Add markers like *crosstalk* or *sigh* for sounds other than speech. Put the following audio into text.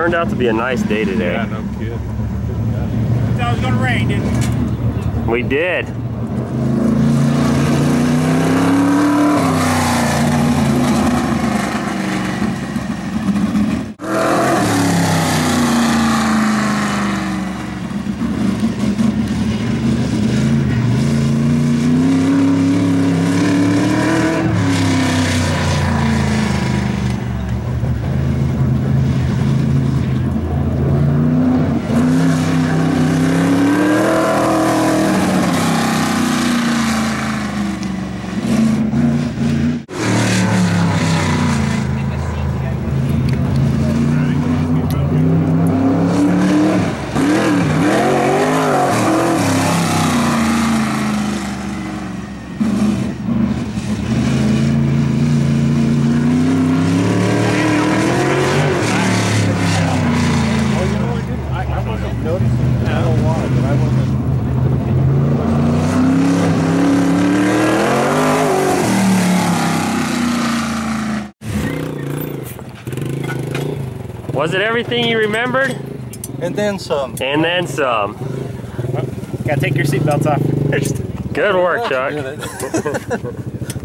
turned out to be a nice day today. Yeah, no kidding. Thought it was gonna rain, didn't it? We did. I don't know why, but I wasn't. Was it everything you remembered? And then some. And then some. Gotta take your seatbelts off first. *laughs* Good work, Chuck. Good. *laughs*